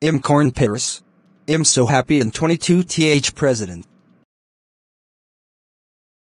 I'm Corn Pierce. I'm so happy and 22th president.